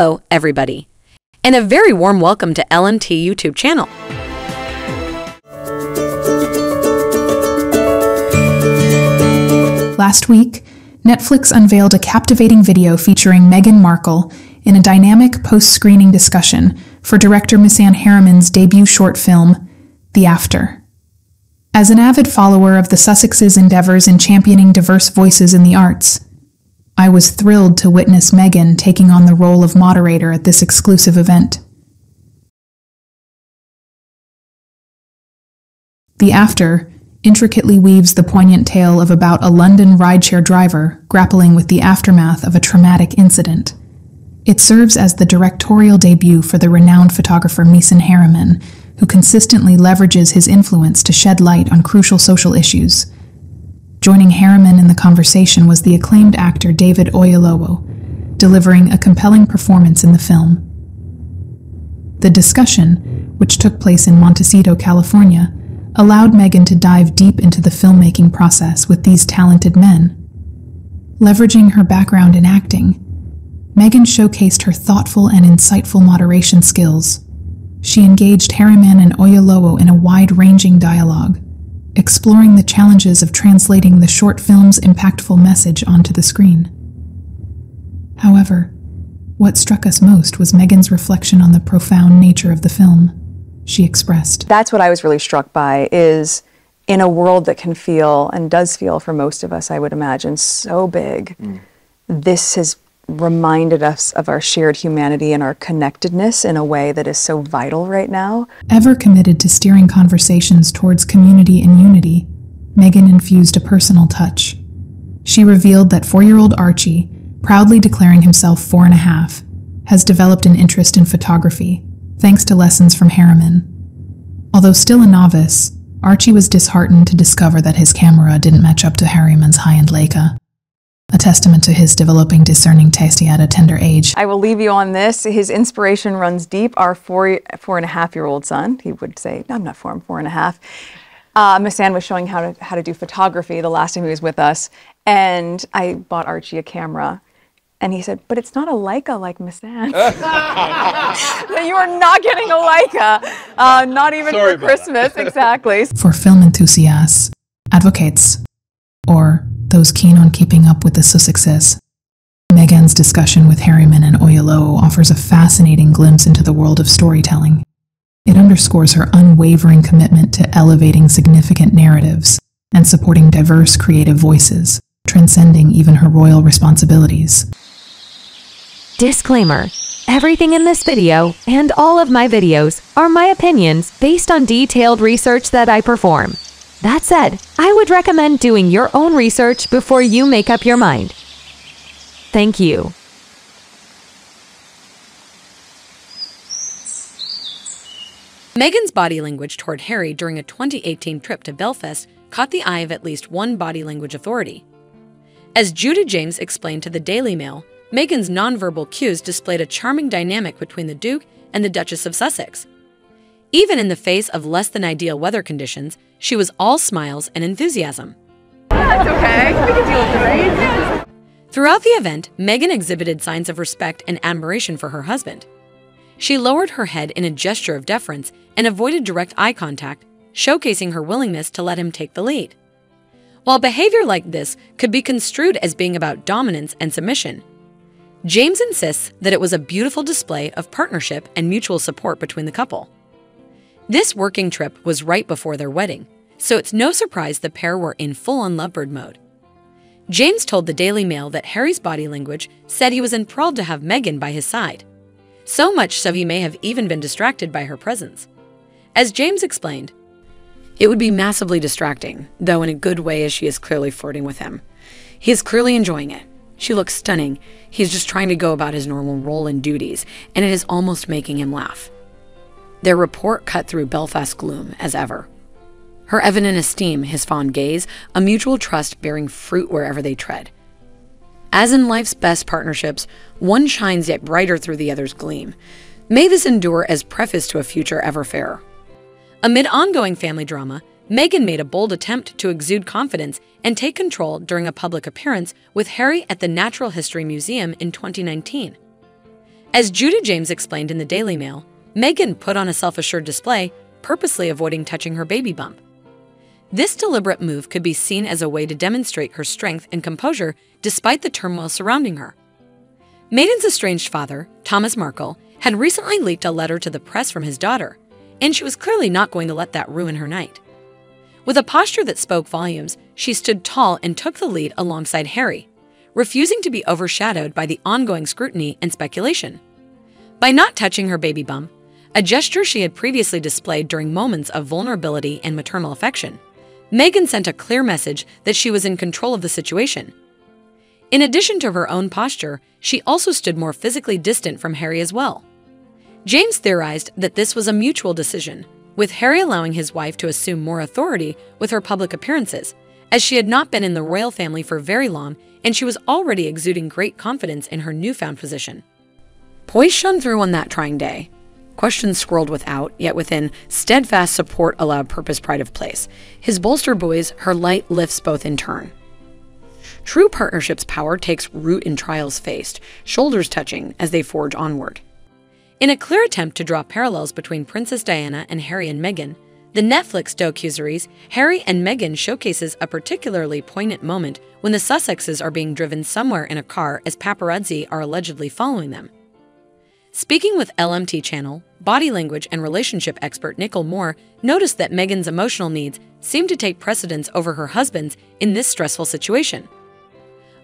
Hello, everybody, and a very warm welcome to LMT YouTube channel. Last week, Netflix unveiled a captivating video featuring Meghan Markle in a dynamic post screening discussion for director Misan Harriman's debut short film, The After. As an avid follower of the Sussexes' endeavors in championing diverse voices in the arts, I was thrilled to witness Meghan taking on the role of moderator at this exclusive event. The After intricately weaves the poignant tale of about a London rideshare driver grappling with the aftermath of a traumatic incident. It serves as the directorial debut for the renowned photographer Misan Harriman, who consistently leverages his influence to shed light on crucial social issues. Joining Harriman in the conversation was the acclaimed actor David Oyelowo, delivering a compelling performance in the film. The discussion, which took place in Montecito, California, allowed Meghan to dive deep into the filmmaking process with these talented men. Leveraging her background in acting, Meghan showcased her thoughtful and insightful moderation skills. She engaged Harriman and Oyelowo in a wide ranging dialogue, exploring the challenges of translating the short film's impactful message onto the screen. However, what struck us most was Meghan's reflection on the profound nature of the film. She expressed. That's what I was really struck by is in a world that can feel and does feel for most of us, I would imagine, so big. Mm. This has reminded us of our shared humanity and our connectedness in a way that is so vital right now. Ever committed to steering conversations towards community and unity, Meghan infused a personal touch. She revealed that four year old Archie, proudly declaring himself four and a half, has developed an interest in photography, thanks to lessons from Harriman. Although still a novice, Archie was disheartened to discover that his camera didn't match up to Harriman's high end Leica a testament to his developing discerning taste at a tender age. I will leave you on this. His inspiration runs deep. Our four, four and a half year old son, he would say, no, I'm not four, I'm four and a half. Uh, Misan was showing how to, how to do photography the last time he was with us. And I bought Archie a camera. And he said, but it's not a Leica like Misan. you are not getting a Leica, uh, not even Sorry for Christmas, exactly. For film enthusiasts, advocates, or those keen on keeping up with the Sussexes. Meghan's discussion with Harriman and Oyelowo offers a fascinating glimpse into the world of storytelling. It underscores her unwavering commitment to elevating significant narratives and supporting diverse creative voices, transcending even her royal responsibilities. Disclaimer Everything in this video and all of my videos are my opinions based on detailed research that I perform. That said, I would recommend doing your own research before you make up your mind. Thank you. Meghan's body language toward Harry during a 2018 trip to Belfast caught the eye of at least one body language authority. As Judy James explained to the Daily Mail, Meghan's nonverbal cues displayed a charming dynamic between the Duke and the Duchess of Sussex, even in the face of less than ideal weather conditions, she was all smiles and enthusiasm. That's okay. We can deal with the rain. Throughout the event, Meghan exhibited signs of respect and admiration for her husband. She lowered her head in a gesture of deference and avoided direct eye contact, showcasing her willingness to let him take the lead. While behavior like this could be construed as being about dominance and submission, James insists that it was a beautiful display of partnership and mutual support between the couple. This working trip was right before their wedding, so it's no surprise the pair were in full on lovebird mode. James told the Daily Mail that Harry's body language said he was enthralled to have Meghan by his side, so much so he may have even been distracted by her presence. As James explained, it would be massively distracting, though in a good way as she is clearly flirting with him. He is clearly enjoying it. She looks stunning. He's just trying to go about his normal role and duties, and it is almost making him laugh. Their report cut through Belfast gloom as ever. Her evident esteem, his fond gaze, a mutual trust bearing fruit wherever they tread. As in life's best partnerships, one shines yet brighter through the other's gleam. May this endure as preface to a future ever fairer. Amid ongoing family drama, Meghan made a bold attempt to exude confidence and take control during a public appearance with Harry at the Natural History Museum in 2019. As Judy James explained in the Daily Mail, Meghan put on a self assured display, purposely avoiding touching her baby bump. This deliberate move could be seen as a way to demonstrate her strength and composure despite the turmoil surrounding her. Meghan's estranged father, Thomas Markle, had recently leaked a letter to the press from his daughter, and she was clearly not going to let that ruin her night. With a posture that spoke volumes, she stood tall and took the lead alongside Harry, refusing to be overshadowed by the ongoing scrutiny and speculation. By not touching her baby bump, a gesture she had previously displayed during moments of vulnerability and maternal affection, Meghan sent a clear message that she was in control of the situation. In addition to her own posture, she also stood more physically distant from Harry as well. James theorized that this was a mutual decision, with Harry allowing his wife to assume more authority with her public appearances, as she had not been in the royal family for very long and she was already exuding great confidence in her newfound position. Poise shone through on that trying day, questions swirled without, yet within, steadfast support allowed purpose pride of place. His bolster buoys, her light lifts both in turn. True partnership's power takes root in trials faced, shoulders touching as they forge onward. In a clear attempt to draw parallels between Princess Diana and Harry and Meghan, the Netflix docu-series Harry and Meghan showcases a particularly poignant moment when the Sussexes are being driven somewhere in a car as paparazzi are allegedly following them. Speaking with LMT Channel, body language and relationship expert Nicole Moore noticed that Meghan's emotional needs seemed to take precedence over her husband's in this stressful situation.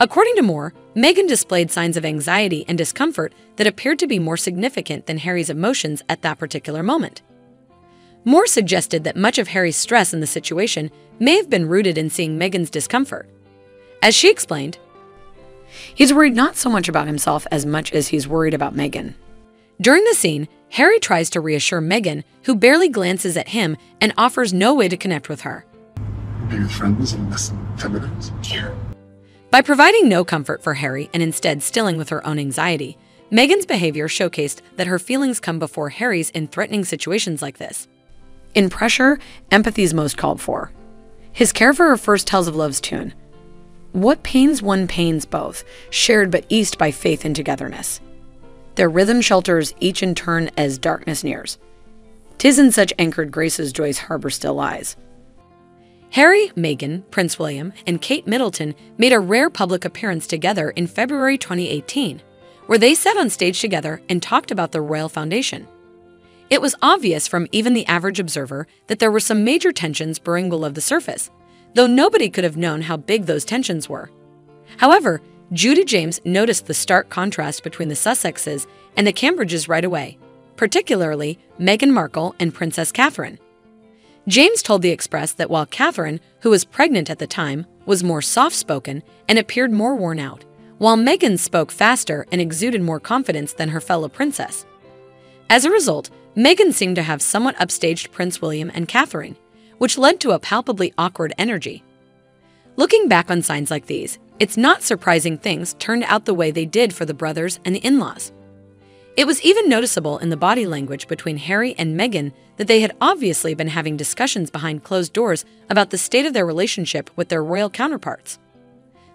According to Moore, Meghan displayed signs of anxiety and discomfort that appeared to be more significant than Harry's emotions at that particular moment. Moore suggested that much of Harry's stress in the situation may have been rooted in seeing Meghan's discomfort. As she explained, he's worried not so much about himself as much as he's worried about Meghan. During the scene, Harry tries to reassure Meghan, who barely glances at him and offers no way to connect with her. Be with friends in less than 10 minutes? Yeah. By providing no comfort for Harry and instead stilling with her own anxiety, Meghan's behavior showcased that her feelings come before Harry's in threatening situations like this. In pressure, empathy is most called for. His care for her first tells of love's tune. What pains one pains both, shared but eased by faith and togetherness. Their rhythm shelters each in turn as darkness nears. Tis in such anchored graces joy's harbor still lies. Harry, Meghan, Prince William, and Kate Middleton made a rare public appearance together in February 2018, where they sat on stage together and talked about the Royal Foundation. It was obvious from even the average observer that there were some major tensions brewing below the surface, though nobody could have known how big those tensions were. However, Judy James noticed the stark contrast between the Sussexes and the Cambridges right away, particularly Meghan Markle and Princess Catherine. James told The Express that while Catherine, who was pregnant at the time, was more soft spoken and appeared more worn out, while Meghan spoke faster and exuded more confidence than her fellow princess. As a result, Meghan seemed to have somewhat upstaged Prince William and Catherine, which led to a palpably awkward energy. Looking back on signs like these, it's not surprising things turned out the way they did for the brothers and the in laws. It was even noticeable in the body language between Harry and Meghan that they had obviously been having discussions behind closed doors about the state of their relationship with their royal counterparts.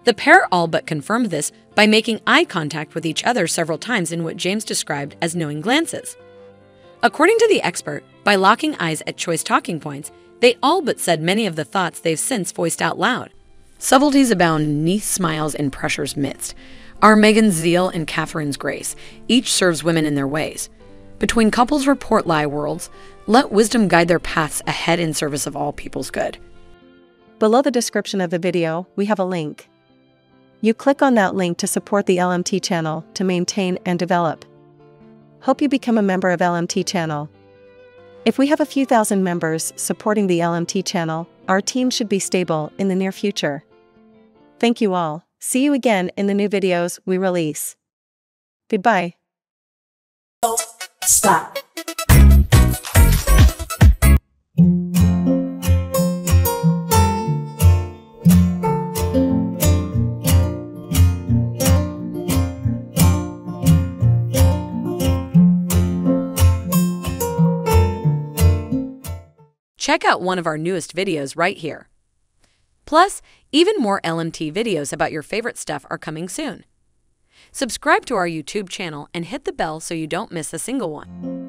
The pair all but confirmed this by making eye contact with each other several times in what James described as knowing glances. According to the expert, by locking eyes at choice talking points, they all but said many of the thoughts they've since voiced out loud. Subtleties abound in neath smiles in pressure's midst. Are Meghan's zeal and Catherine's grace. Each serves women in their ways. Between couples report lie worlds, let wisdom guide their paths ahead in service of all people's good. Below the description of the video, we have a link. You click on that link to support the LMT channel to maintain and develop. Hope you become a member of LMT channel. If we have a few thousand members supporting the LMT channel, our team should be stable in the near future. Thank you all. See you again in the new videos we release. Goodbye. Stop. check out one of our newest videos right here. Plus, even more LMT videos about your favorite stuff are coming soon. Subscribe to our YouTube channel and hit the bell so you don't miss a single one.